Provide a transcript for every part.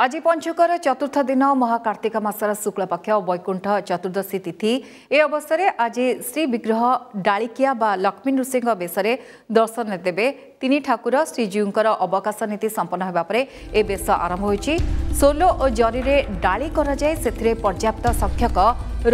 ଆଜି ପଞ୍ଚୁକର ଚତୁର୍ଥ ଦିନ ମହାକାର୍ତ୍ତିକ ମାସର ଶୁକ୍ଳପକ୍ଷ ଓ ବୈକୁଣ୍ଠ ଚତୁର୍ଦ୍ଦଶୀ ତିଥି ଏ ଅବସରରେ ଆଜି ଶ୍ରୀବିଗ୍ରହ ଡାଳିକିଆ ବା ଲକ୍ଷ୍ମୀ ନୃସିଂହ ବେଶରେ ଦର୍ଶନ ଦେବେ ତିନି ଠାକୁର ଶ୍ରୀଜୀଉଙ୍କର ଅବକାଶ ନୀତି ସମ୍ପନ୍ନ ହେବା ପରେ ଏ ବେଶ ଆରମ୍ଭ ହୋଇଛି ସୋଲ ଓ ଜରିରେ ଡାଳି କରାଯାଏ ସେଥିରେ ପର୍ଯ୍ୟାପ୍ତ ସଂଖ୍ୟକ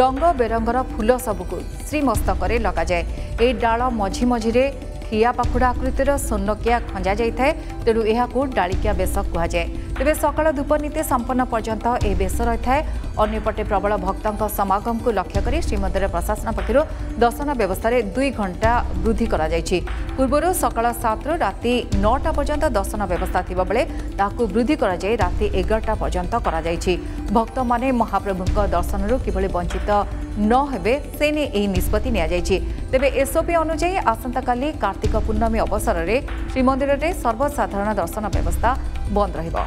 ରଙ୍ଗ ବେରଙ୍ଗର ଫୁଲ ସବୁକୁ ଶ୍ରୀମସ୍ତକରେ ଲଗାଯାଏ ଏହି ଡାଳ ମଝି ମଝିରେ ଠିଆ ପାଖୁଡ଼ା ଆକୃତିର ସୋନକିଆ ଖଞ୍ଜା ଯାଇଥାଏ ତେଣୁ ଏହାକୁ ଡାଳିକିଆ ବେଶ କୁହାଯାଏ ତେବେ ସକାଳ ଧୂପ ନୀତି ସମ୍ପନ୍ନ ପର୍ଯ୍ୟନ୍ତ ଏହି ବେଶ ରହିଥାଏ ଅନ୍ୟପଟେ ପ୍ରବଳ ଭକ୍ତଙ୍କ ସମାଗମକୁ ଲକ୍ଷ୍ୟ କରି ଶ୍ରୀମନ୍ଦିର ପ୍ରଶାସନ ପକ୍ଷରୁ ଦର୍ଶନ ବ୍ୟବସ୍ଥାରେ ଦୁଇ ଘଣ୍ଟା ବୃଦ୍ଧି କରାଯାଇଛି ପୂର୍ବରୁ ସକାଳ ସାତରୁ ରାତି ନଅଟା ପର୍ଯ୍ୟନ୍ତ ଦର୍ଶନ ବ୍ୟବସ୍ଥା ଥିବାବେଳେ ତାହାକୁ ବୃଦ୍ଧି କରାଯାଇ ରାତି ଏଗାରଟା ପର୍ଯ୍ୟନ୍ତ କରାଯାଇଛି ଭକ୍ତମାନେ ମହାପ୍ରଭୁଙ୍କ ଦର୍ଶନରୁ କିଭଳି ବଞ୍ଚିତ ନ ହେବେ ସେ ନେଇ ଏହି ନିଷ୍ପତ୍ତି ନିଆଯାଇଛି ତେବେ ଏସ୍ଓପି ଅନୁଯାୟୀ ଆସନ୍ତାକାଲି କାର୍ତ୍ତିକ ପୂର୍ଣ୍ଣମୀ ଅବସରରେ ଶ୍ରୀମନ୍ଦିରରେ ସର୍ବସାଧାରଣ ଦର୍ଶନ ବ୍ୟବସ୍ଥା ବନ୍ଦ ରହିବ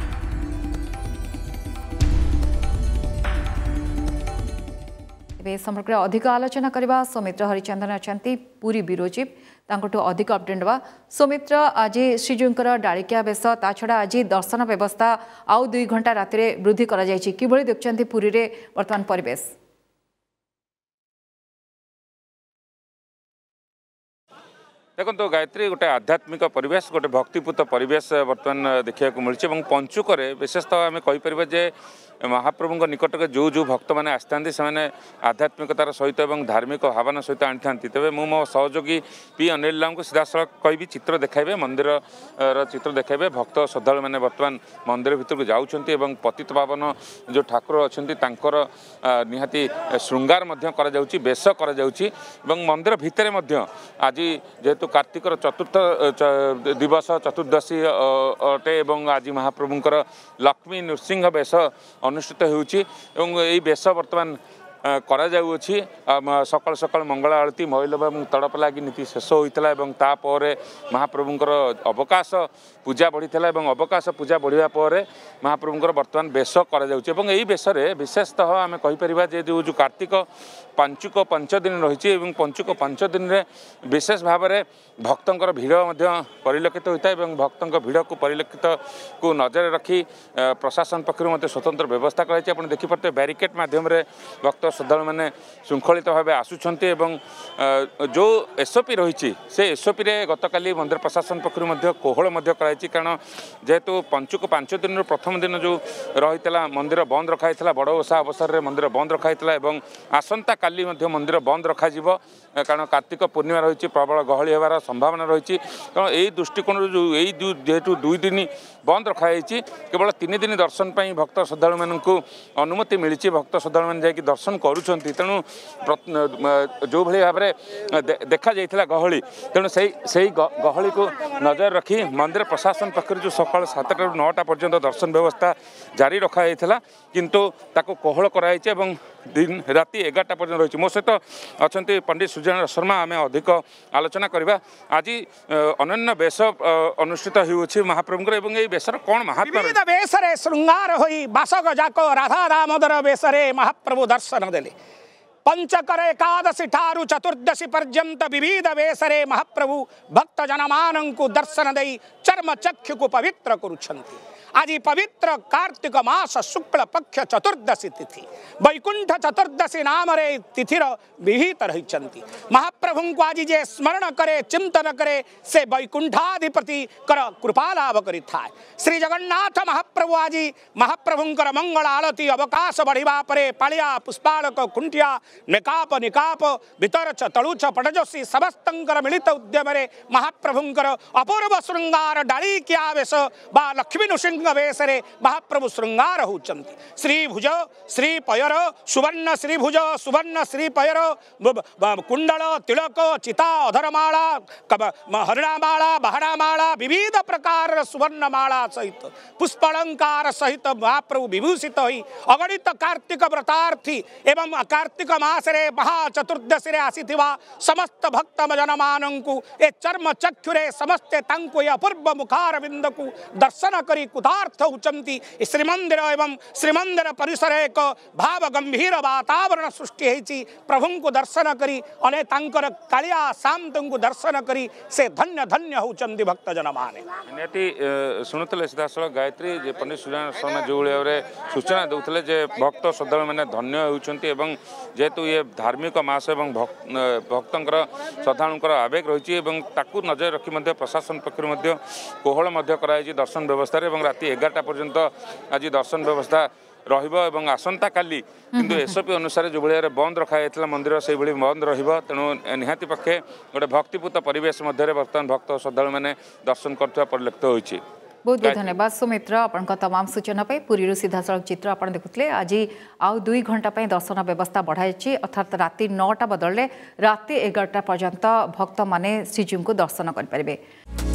ତେବେ ସମଗ୍ର ଅଧିକ ଆଲୋଚନା କରିବା ସୌମିତ୍ର ହରିଚନ୍ଦନ ଅଛନ୍ତି ପୁରୀ ବ୍ୟୁରୋ ଚିଫ୍ ତାଙ୍କଠୁ ଅଧିକ ଅପଡେଟ୍ ନେବା ସୌମିତ୍ର ଆଜି ଶ୍ରୀଜୀଉଙ୍କର ଡାଳିକିଆ ବେଶ ତା ଛଡ଼ା ଆଜି ଦର୍ଶନ ବ୍ୟବସ୍ଥା ଆଉ ଦୁଇ ଘଣ୍ଟା ରାତିରେ ବୃଦ୍ଧି କରାଯାଇଛି କିଭଳି ଦେଖୁଛନ୍ତି ପୁରୀରେ ବର୍ତ୍ତମାନ ପରିବେଶ ଦେଖନ୍ତୁ ଗାୟତ୍ରୀ ଗୋଟେ ଆଧ୍ୟାତ୍ମିକ ପରିବେଶ ଗୋଟେ ଭକ୍ତିପୂତ ପରିବେଶ ବର୍ତ୍ତମାନ ଦେଖିବାକୁ ମିଳୁଛି ଏବଂ ପଞ୍ଚୁକରେ ବିଶେଷତଃ ଆମେ କହିପାରିବା ଯେ ମହାପ୍ରଭୁଙ୍କ ନିକଟରେ ଯେଉଁ ଯେଉଁ ଭକ୍ତମାନେ ଆସିଥାନ୍ତି ସେମାନେ ଆଧ୍ୟାତ୍ମିକତାର ସହିତ ଏବଂ ଧାର୍ମିକ ଭାବନା ସହିତ ଆଣିଥାନ୍ତି ତେବେ ମୁଁ ମୋ ସହଯୋଗୀ ପି ଅନିଲ ଲାମଙ୍କୁ ସିଧାସଳଖ କହିବି ଚିତ୍ର ଦେଖାଇବେ ମନ୍ଦିରର ଚିତ୍ର ଦେଖାଇବେ ଭକ୍ତ ଶ୍ରଦ୍ଧାଳୁମାନେ ବର୍ତ୍ତମାନ ମନ୍ଦିର ଭିତରକୁ ଯାଉଛନ୍ତି ଏବଂ ପତିତ ପାବନ ଯେଉଁ ଠାକୁର ଅଛନ୍ତି ତାଙ୍କର ନିହାତି ଶୃଙ୍ଗାର ମଧ୍ୟ କରାଯାଉଛି ବେଶ କରାଯାଉଛି ଏବଂ ମନ୍ଦିର ଭିତରେ ମଧ୍ୟ ଆଜି ଯେହେତୁ କାର୍ତ୍ତିକର ଚତୁର୍ଥ ଦିବସ ଚତୁର୍ଦ୍ଦଶୀ ଅଟେ ଏବଂ ଆଜି ମହାପ୍ରଭୁଙ୍କର ଲକ୍ଷ୍ମୀ ନୃସିଂହ ବେଶ ଅନୁଷ୍ଠିତ ହେଉଛି ଏବଂ ଏହି ବେଶ ବର୍ତ୍ତମାନ କରାଯାଉଅଛି ସକାଳ ସକାଳ ମଙ୍ଗଳା ଆଳତୀ ମୈଲବ ଏବଂ ତଡ଼ପ ଲାଗି ନୀତି ଶେଷ ହୋଇଥିଲା ଏବଂ ତାପରେ ମହାପ୍ରଭୁଙ୍କର ଅବକାଶ ପୂଜା ବଢ଼ିଥିଲା ଏବଂ ଅବକାଶ ପୂଜା ବଢ଼ିବା ପରେ ମହାପ୍ରଭୁଙ୍କର ବର୍ତ୍ତମାନ ବେଶ କରାଯାଉଛି ଏବଂ ଏହି ବେଶରେ ବିଶେଷତଃ ଆମେ କହିପାରିବା ଯେ ଯେଉଁ ଯେଉଁ କାର୍ତ୍ତିକ ପାଞ୍ଚୁକ ପାଞ୍ଚ ଦିନ ରହିଛି ଏବଂ ପଞ୍ଚୁକ ପାଞ୍ଚ ଦିନରେ ବିଶେଷ ଭାବରେ ଭକ୍ତଙ୍କର ଭିଡ଼ ମଧ୍ୟ ପରିଲକ୍ଷିତ ହୋଇଥାଏ ଏବଂ ଭକ୍ତଙ୍କ ଭିଡ଼କୁ ପରିଲକ୍ଷିତକୁ ନଜର ରଖି ପ୍ରଶାସନ ପକ୍ଷରୁ ମଧ୍ୟ ସ୍ୱତନ୍ତ୍ର ବ୍ୟବସ୍ଥା କରାଯାଇଛି ଆପଣ ଦେଖିପାରୁଥିବେ ବ୍ୟାରିକେଟ୍ ମାଧ୍ୟମରେ ଭକ୍ତ ଶ୍ରଦ୍ଧାଳୁମାନେ ଶୃଙ୍ଖଳିତ ଭାବେ ଆସୁଛନ୍ତି ଏବଂ ଯେଉଁ ଏସ୍ଓପି ରହିଛି ସେ ଏସ୍ଓପିରେ ଗତକାଲି ମନ୍ଦିର ପ୍ରଶାସନ ପକ୍ଷରୁ ମଧ୍ୟ କୋହଳ ମଧ୍ୟ କରାଯାଇଛି କାରଣ ଯେହେତୁ ପଞ୍ଚୁକ ପାଞ୍ଚ ଦିନରୁ ପ୍ରଥମ ଦିନ ଯେଉଁ ରହିଥିଲା ମନ୍ଦିର ବନ୍ଦ ରଖାଯାଇଥିଲା ବଡ଼ ଓଷା ଅବସରରେ ମନ୍ଦିର ବନ୍ଦ ରଖାଯାଇଥିଲା ଏବଂ ଆସନ୍ତାକାଲି ମଧ୍ୟ ମନ୍ଦିର ବନ୍ଦ ରଖାଯିବ କାରଣ କାର୍ତ୍ତିକ ପୂର୍ଣ୍ଣିମା ରହିଛି ପ୍ରବଳ ଗହଳି ହେବାର ସମ୍ଭାବନା ରହିଛି ତେଣୁ ଏହି ଦୃଷ୍ଟିକୋଣରୁ ଯେଉଁ ଏଇ ଯେହେତୁ ଦୁଇ ଦିନ বন্ধ রখাযাই কেবল তিন দিন দর্শন পাই ভক্ত শ্রদ্ধাড়ু মানুষ অনুমতি মিছে ভক্ত শ্রদ্ধাড়ু মানে যাই দর্শন করছেন তেণু যেভাবে ভাবে দেখা যাই গহলি তেণু সেই সেই গহলি নজর রাখি মন্দির প্রশাসন পক্ষে যে সকাল সাতটার নটা পর্যন্ত দর্শন ব্যবস্থা জারি রখাযাই কিন্তু তাকে কোহল করা হয়েছে এবং দিন রাতে এগারোটা পর্যন্ত রয়েছে মো সহ অনেক পণ্ডিত সুজন শর্মা আমি অধিক আলোচনা করা আজ অনন্য বেশ অনুষ্ঠিত হেউছে মহাপ্রভুঙ্কর এবং এই बेसर कौन महाप्रभु विविध बेसरे श्रृंगार होई बासग जाको राधा दामोदर बेसरे महाप्रभु दर्शन देले पंचकर एकादशी ठारु चतुर्दशी पर्यंत विविध बेसरे महाप्रभु भक्त जनमानंकु दर्शन दे चर्म चक्षु को पवित्र करुछंती आज पवित्र कार्तिक मास शुक्ल पक्ष चतुर्दशी तिथि वैकुंठ चतुर्दशी नाम तिथि विहित रही महाप्रभु को आज जे स्मरण करे चिंतन करे से वैकुंठाधिपति कर कृपा लाभ करी श्री जगन्नाथ महाप्रभु आज महाप्रभु मंगल आरती अवकाश बढ़िया पर पालिया पुष्पाड़क कुंटिया निकाप निकाप वितरच तलुच पटजोशी समस्त मिलित उद्यम महाप्रभुं अपूर्व श्रृंगार डाली की बा लक्ष्मी नृसिंग महाप्रभु ಮಹಾಪ್ರಭು ಶೃಂಗಾರ ಹುಚ್ಚಂತಿ ಶ್ರೀಭುಜ ಶ್ರೀಪಯರ ಸುವರ್ಣ ಶ್ರೀಭುಜ ಸುವರ್ಣ ಶ್ರೀಪಯರ ಕುಂಡಳ ತಿಳಕ ಚಿತಾ ಅಧರಮಾಳ ಕಬ ಹರಿಣಾಮಾಳ ಬಹರಾಮಾಳ ವಿವಿಧ ಪ್ರಕಾರರ ಸುವರ್ಣಮಾಳ ಸಹಿತ सहित महाप्रभु विभूषित ही अगणित कार्तिक व्रतार्थी एवं कार्तिक मास महाचतुर्दशी आसी समस्त भक्त मान ये चर्म चक्षुरे समस्ते अपूर्व मुखार को दर्शन करी कुता यथार्थ उचंती श्रीमंदिर एवं श्रीमंदिर परिसर एक भाव गंभीर वातावरण सृष्टि होती प्रभु को दर्शन करी अने कालिया शांत को दर्शन करी से धन्य धन्य होती भक्तजन माने शुणुले सीधा सीधासल गायत्री पंडित सूर्यनारायण शर्मा जो भाव में सूचना दूसरे जे भक्त श्रद्धा मैंने धन्य होती एवं जेहेतु ये धार्मिक मास एवं भक्त श्रद्धाणुकर आवेग रही नजर रखी प्रशासन पक्ष कोहल दर्शन व्यवस्था रात ରାତି ଏଗାରଟା ପର୍ଯ୍ୟନ୍ତ ଆଜି ଦର୍ଶନ ବ୍ୟବସ୍ଥା ରହିବ ଏବଂ ଆସନ୍ତାକାଲି କିନ୍ତୁ ଏସ୍ଓପି ଅନୁସାରେ ଯେଉଁଭଳି ଭାବରେ ବନ୍ଦ ରଖାଯାଇଥିଲା ମନ୍ଦିର ସେଇଭଳି ବନ୍ଦ ରହିବ ତେଣୁ ନିହାତି ପକ୍ଷେ ଗୋଟେ ଭକ୍ତିପୂତ ପରିବେଶ ମଧ୍ୟରେ ବର୍ତ୍ତମାନ ଭକ୍ତ ଓ ଶ୍ରଦ୍ଧାଳୁମାନେ ଦର୍ଶନ କରୁଥିବା ପରିଲକ୍ଷିତ ହୋଇଛି ବହୁତ ବହୁତ ଧନ୍ୟବାଦ ସୁମିତ୍ର ଆପଣଙ୍କ ତମାମ ସୂଚନା ପାଇଁ ପୁରୀରୁ ସିଧାସଳଖ ଚିତ୍ର ଆପଣ ଦେଖୁଥିଲେ ଆଜି ଆଉ ଦୁଇ ଘଣ୍ଟା ପାଇଁ ଦର୍ଶନ ବ୍ୟବସ୍ଥା ବଢ଼ାଯାଇଛି ଅର୍ଥାତ୍ ରାତି ନଅଟା ବଦଳରେ ରାତି ଏଗାରଟା ପର୍ଯ୍ୟନ୍ତ ଭକ୍ତମାନେ ଶ୍ରୀଜୀଉଙ୍କୁ ଦର୍ଶନ କରିପାରିବେ